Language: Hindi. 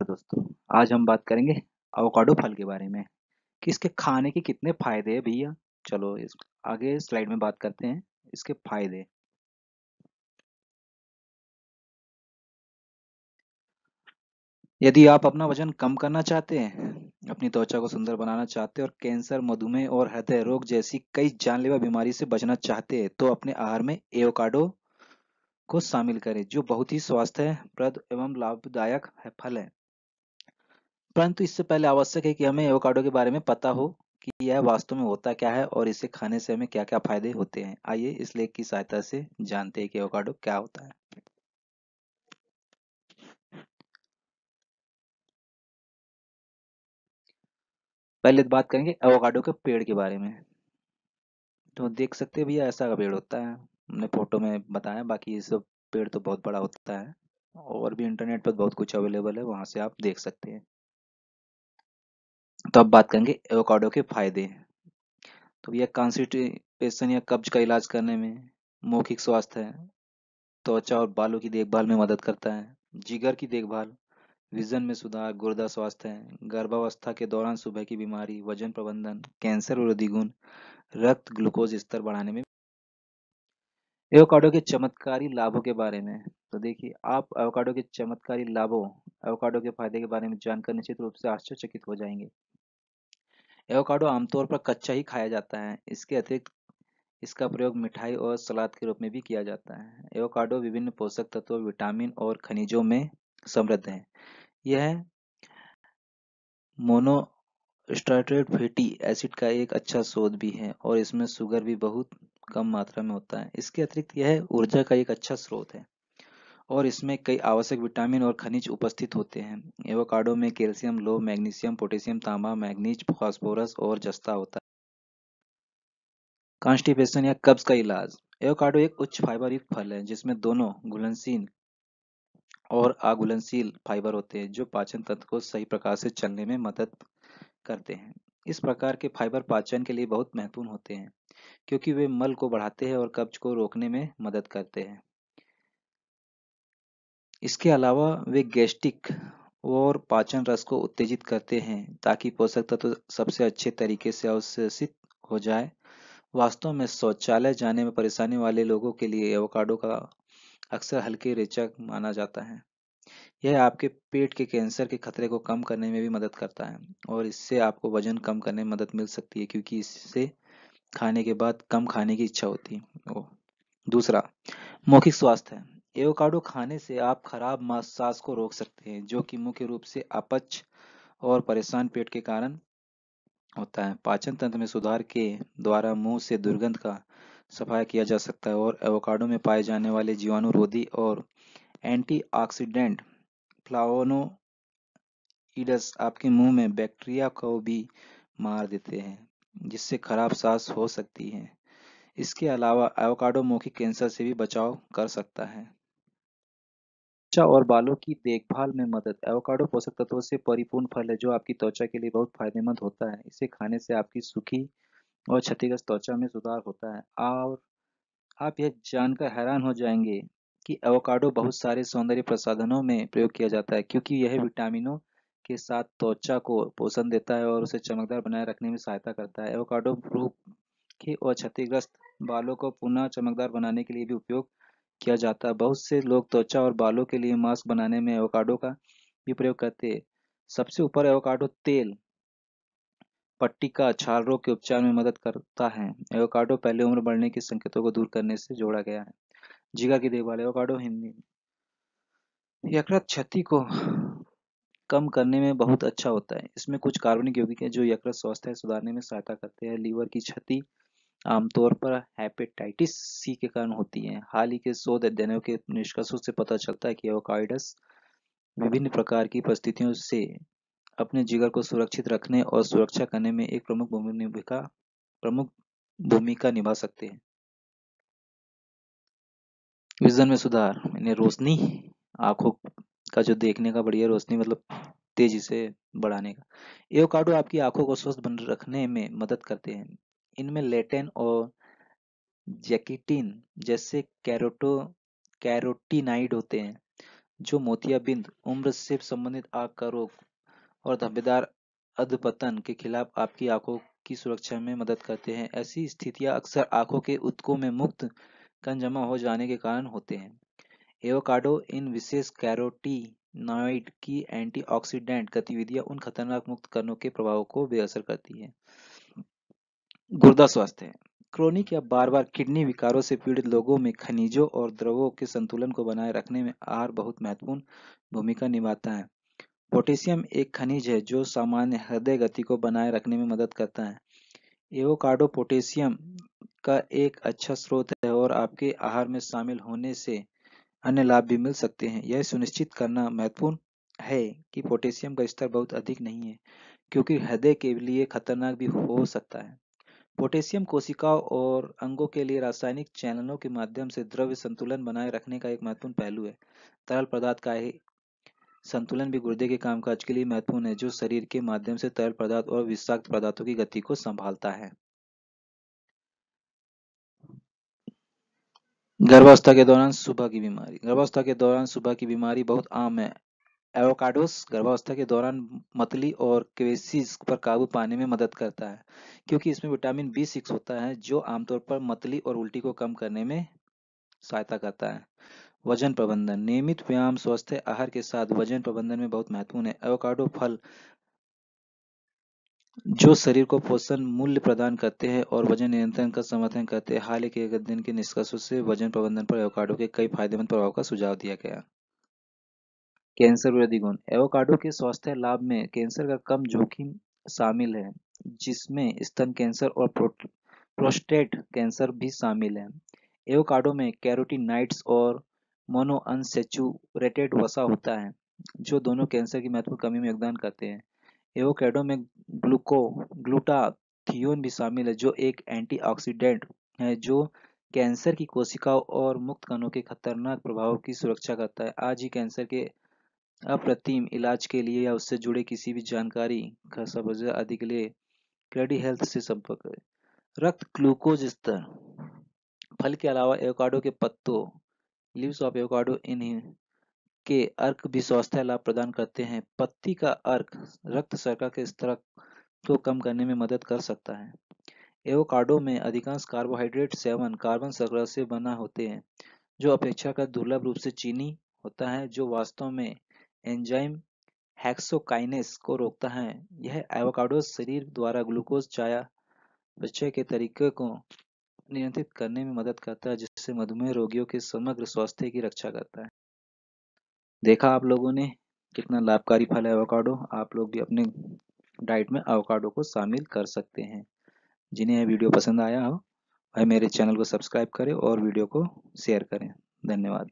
दोस्तों। आज हम बात करेंगे अवोकाडो फल के बारे में कि इसके खाने के कितने फ़ायदे हैं भैया? चलो इस, आगे स्लाइड में बात करते हैं इसके फ़ायदे। यदि आप अपना वज़न कम करना चाहते हैं, अपनी त्वचा को सुंदर बनाना चाहते हैं और कैंसर, मधुमेह और हृदय रोग जैसी कई जानलेवा बीमारी से बचना चाहते हैं तो अपने आहार में एवोकाडो को शामिल करें, जो बहुत ही स्वास्थ्यप्रद एवं लाभदायक फल है। परंतु इससे पहले आवश्यक है कि हमें एवोकाडो के बारे में पता हो कि यह वास्तव में होता क्या है और इसे खाने से हमें क्या क्या फ़ायदे होते हैं। आइए इस लेख की सहायता से जानते हैं कि एवोकाडो क्या होता है। पहले बात करेंगे एवोकाडो के पेड़ के बारे में। तो देख सकते हैं भैया ऐसा का पेड़ होता है। हमने फ़ोटो में बताया बाकी ये सब पेड़ तो बहुत बड़ा होता है और भी इंटरनेट पर बहुत कुछ अवेलेबल है वहाँ से आप देख सकते हैं। तो अब बात करेंगे एवोकाडो के फ़ायदे। तो यह कॉन्स्टिपेशन या कब्ज का इलाज करने में मौखिक स्वास्थ्य है, त्वचा और बालों की देखभाल में मदद करता है, जिगर की देखभाल, विजन में सुधार, गुर्दा स्वास्थ्य है, गर्भावस्था के दौरान सुबह की बीमारी, वज़न प्रबंधन, कैंसर विरोधी गुण रक्त ग्लूकोज स्तर बढ़ाने में। एवोकाडो के चमत्कारी लाभों के बारे में तो देखिए, आप एवोकाडो के चमत्कारी लाभों, एवोकाडो के फ़ायदे के बारे में जानकर निश्चित रूप से आश्चर्यचकित हो जाएँगे। एवोकाडो आमतौर पर कच्चा ही खाया जाता है। इसके अतिरिक्त इसका प्रयोग मिठाई और सलाद के रूप में भी किया जाता है। एवोकाडो विभिन्न पोषक तत्वों, विटामिन और खनिजों में समृद्ध है। यह मोनोस्टाटेड फैटी एसिड का एक अच्छा स्रोत भी है और इसमें शुगर भी बहुत कम मात्रा में होता है। इसके अतिरिक्त यह ऊर्जा का एक अच्छा स्रोत है। और इसमें कई आवश्यक विटामिन और खनिज उपस्थित होते हैं। एवोकाडो में कैल्शियम, लो मैग्नीशियम, पोटेशियम, तांबा, मैग्नीज, फॉस्फोरस और जस्ता होता है। कॉन्स्टिपेशन या कब्ज का इलाज। एवोकाडो एक उच्च फाइबर युक्त फल है, जिसमें दोनों घुलनशील और अघुलनशील फाइबर होते हैं, जो पाचन तंत्र को सही प्रकार से चलने में मदद करते हैं। इस प्रकार के फाइबर पाचन के लिए बहुत महत्वपूर्ण होते हैं, क्योंकि वे मल को बढ़ाते हैं और कब्ज को रोकने में मदद करते हैं। इसके अलावा वे गैस्ट्रिक और पाचन रस को उत्तेजित करते हैं ताकि पोषक तत्व सबसे अच्छे तरीके से अवशोषित हो जाए। वास्तव में शौचालय जाने में परेशानी वाले लोगों के लिए एवोकाडो का अक्सर हल्के रेचक माना जाता है। यह आपके पेट के कैंसर के खतरे को कम करने में भी मदद करता है और इससे आपको वज़न कम करने में मदद मिल सकती है क्योंकि इससे खाने के बाद कम खाने की इच्छा होती है। दूसरा, मौखिक स्वास्थ्य। एवोकाडो खाने से आप खराब सांस को रोक सकते हैं, जो कि मुख्य रूप से अपच और परेशान पेट के कारण होता है। पाचन तंत्र में सुधार के द्वारा मुँह से दुर्गंध का सफाया किया जा सकता है और एवोकाडो में पाए जाने वाले जीवाणुरोधी और एंटीऑक्सीडेंट फ्लावोनोइड्स आपके मुँह में बैक्टीरिया को भी मार देते हैं, जिससे खराब सांस हो सकती है। इसके अलावा एवोकाडो मौखिक कैंसर से भी बचाव कर सकता है। त्वचा और बालों की देखभाल में मदद। एवोकाडो पोषक तत्वों से परिपूर्ण फल है, जो आपकी त्वचा के लिए बहुत फ़ायदेमंद होता है। इसे खाने से आपकी सूखी और क्षतिग्रस्त त्वचा में सुधार होता है। और आप यह जानकर हैरान हो जाएँगे कि एवोकाडो बहुत सारे सौंदर्य प्रसाधनों में प्रयोग किया जाता है, क्योंकि यह विटामिनों के साथ त्वचा को पोषण देता है और उसे चमकदार बनाए रखने में सहायता करता है। एवोकाडो के और क्षतिग्रस्त बालों को पुनः चमकदार बनाने के लिए भी उपयोग किया जाता है। बहुत से लोग त्वचा और बालों के लिए मास्क बनाने में एवोकाडो का भी प्रयोग करते हैं। सबसे ऊपर एवोकाडो तेल, पट्टी का छाल रोग के उपचार में मदद करता है। एवोकाडो पहले उम्र बढ़ने के संकेतों को दूर करने से जोड़ा गया है। जीगा की देखभाल, एवोकाडो हिंदी। यकृत क्षति को कम करने में बहुत अच्छा होता है। इसमें कुछ कार्बनिक यौगिक है जो यकृत स्वास्थ्य सुधारने में सहायता करते हैं। लीवर की क्षति आमतौर पर हेपेटाइटिस सी के कारण होती है। हाल ही के शोध अध्ययनों के निष्कर्षों से पता चलता है कि एवोकाइडस विभिन्न प्रकार की परिस्थितियों से अपने जिगर को सुरक्षित रखने और सुरक्षा करने में एक प्रमुख भूमिका प्रमुख भूमिका निभा सकते हैं। विजन में सुधार, यानी रोशनी आँखों का जो देखने का बढ़िया रोशनी मतलब तेज़ी से बढ़ाने का। एवोकाडो आपकी आँखों को स्वस्थ बन रखने में मदद करते हैं। इनमें लेटेन और जैकिटिन जैसे कैरोटो, कैरोटीनाइड होते हैं, जो मोतियाबिंद, उम्र से संबंधित आँख का रोग और धब्बेदार अधपतन के खिलाफ आपकी आँखों की सुरक्षा में मदद करते हैं। ऐसी स्थितियाँ अक्सर आँखों के उत्कों में मुक्त कण जमा हो जाने के कारण होते हैं। एवोकाडो, इन विशेष कैरोटीनॉइड की एंटीऑक्सीडेंट गतिविधियाँ उन खतरनाक मुक्त कणों के प्रभाव को बेअसर करती है। गुर्दा स्वास्थ्य क्रोनिक या बार बार किडनी विकारों से पीड़ित लोगों में खनिजों और द्रवों के संतुलन को बनाए रखने में आहार बहुत महत्वपूर्ण भूमिका निभाता है। पोटेशियम एक खनिज है जो सामान्य हृदय गति को बनाए रखने में मदद करता है। एवोकाडो पोटेशियम का एक अच्छा स्रोत है और आपके आहार में शामिल होने से अन्य लाभ भी मिल सकते हैं। यह सुनिश्चित करना महत्वपूर्ण है कि पोटेशियम का स्तर बहुत अधिक नहीं है, क्योंकि हृदय के लिए खतरनाक भी हो सकता है। पोटेशियम कोशिकाओं और अंगों के लिए रासायनिक चैनलों के माध्यम से द्रव्य संतुलन बनाए रखने का एक महत्वपूर्ण पहलू है। तरल पदार्थ का ही संतुलन भी गुर्दे के कामकाज के लिए महत्वपूर्ण है, जो शरीर के माध्यम से तरल पदार्थ और विषाक्त पदार्थों की गति को संभालता है। गर्भावस्था के दौरान सुबह की बीमारी। गर्भावस्था के दौरान सुबह की बीमारी बहुत आम है। एवोकाडोस गर्भावस्था के दौरान मतली और क्वेसिस पर काबू पाने में मदद करता है, क्योंकि इसमें विटामिन बी सिक्स होता है, जो आमतौर पर मतली और उल्टी को कम करने में सहायता करता है। वज़न प्रबंधन, नियमित व्यायाम, स्वस्थ आहार के साथ वज़न प्रबंधन में बहुत महत्वपूर्ण है। एवोकाडो फल जो शरीर को पोषण मूल्य प्रदान करते हैं और वज़न नियंत्रण का समर्थन करते हैं। हाल ही के एक दिन के निष्कर्षों से वज़न प्रबंधन पर एवोकाडो के कई फ़ायदेमंद प्रभाव का सुझाव दिया गया। कैंसर विरोधी गुण। एवोकाडो के स्वास्थ्य लाभ में कैंसर का कम जोखिम शामिल है, जिसमें स्तन कैंसर और प्रोस्टेट कैंसर भी शामिल है। एवोकाडो में कैरोटीनाइड्स और मोनोअनसेचुरेटेड वसा होता है, जो दोनों कैंसर की महत्वपूर्ण कमी में योगदान करते हैं। एवोकाडो में ग्लूको, ग्लूटाथियोन भी शामिल है, जो एक एंटीऑक्सीडेंट है, जो कैंसर की कोशिकाओं और मुक्त कणों के खतरनाक प्रभाव की सुरक्षा करता है। आज ही कैंसर के अप्रतिम इलाज के लिए या उससे जुड़े किसी भी जानकारी खबरजा आदि के लिए क्रेडी हेल्थ से संपर्क करें। रक्त ग्लूकोज स्तर। फल के अलावा एवोकाडो के पत्तों, लीव्स ऑफ़ एवोकाडो इन के अर्क भी स्वास्थ्य लाभ प्रदान करते हैं। पत्ती का अर्क रक्त शर्करा के स्तर को कम करने में मदद कर सकता है। एवोकाडो में अधिकांश कार्बोहाइड्रेट सेवन कार्बन शर्करा से बना होते हैं, जो अपेक्षाकृत दुर्लभ रूप से चीनी होता है, जो वास्तव में एंजाइम हेक्सोकाइनेस को रोकता है। यह एवोकाडो शरीर द्वारा ग्लूकोज चयापचय के तरीके को नियंत्रित करने में मदद करता है, जिससे मधुमेह रोगियों के समग्र स्वास्थ्य की रक्षा करता है। देखा आप लोगों ने कितना लाभकारी फल है एवोकाडो आप लोग भी अपने डाइट में एवोकाडो को शामिल कर सकते हैं। जिन्हें यह वीडियो पसंद आया हो, वह मेरे चैनल को सब्सक्राइब करें और वीडियो को शेयर करें। धन्यवाद।